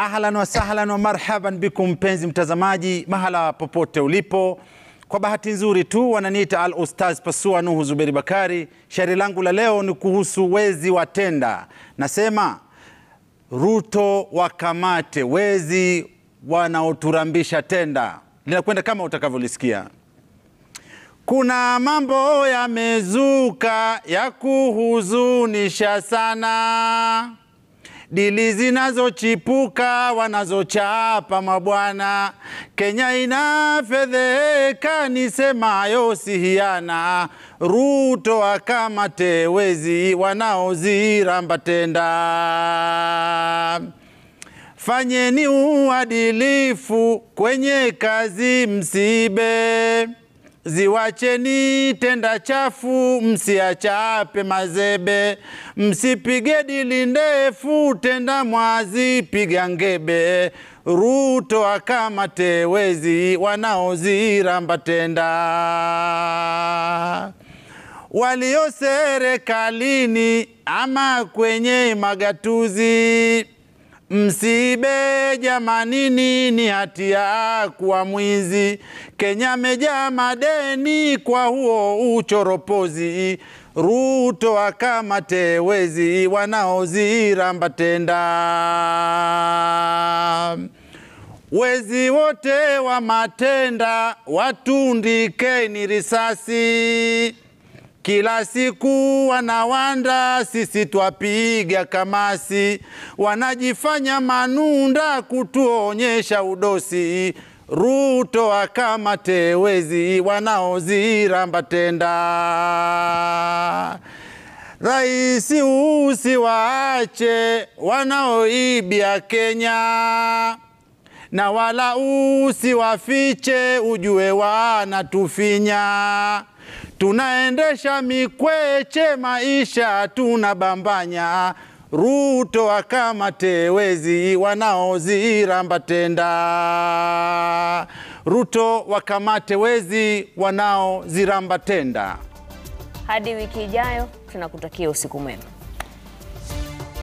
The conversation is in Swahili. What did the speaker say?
Ahlan wa sahlan wa marhaban bikum, mpenzi mtazamaji, mahala popote ulipo. Kwa bahati nzuri tu wananiita Al Ustaz Pasua Nuhu Zuberi Bakari. Shairi langu la leo ni kuhusu wezi wa tenda. Nasema Ruto wakamate wezi wanaoturambisha tenda. Linakwenda kama utakavyolisikia. Kuna mambo yamezuka ya kuhuzunisha sana, dili zinazochipuka wanazochapa mabwana. Kenya inafedheka, nisemayo sihiana. Ruto akamate wezi wanaoziramba tenda. Fanyeni uadilifu kwenye kazi, msibe Ziwacheni tenda chafu, msiachape mazebe, msipige dili ndefu, tenda mwazi piga ngebe. Ruto akamate wezi wanaoziramba tenda. Walio serikalini ama kwenye magatuzi Msibe jamani, nini hatia kuwa mwizi. Kenya meja madeni kwa huo uchoropozi. Ruto akamate wezi wanaoziramba tenda. Wezi wote wa matenda watundikeni risasi kila siku wanawanda, sisi twapiga kamasi. Wanajifanya manunda kutuonyesha udosi. Ruto akamate tewezi wanaoziramba tenda. Raisi usiwaache wanaoibia Kenya na wala usi wafiche, ujue wanatufinya. Tunaendesha mikweche, maisha tunabambanya. Ruto akama tewezi wanaoziramba tenda. Ruto wakamate wezi wanaoziramba tenda. Hadi wiki ijayo, tunakutakia usiku mwema.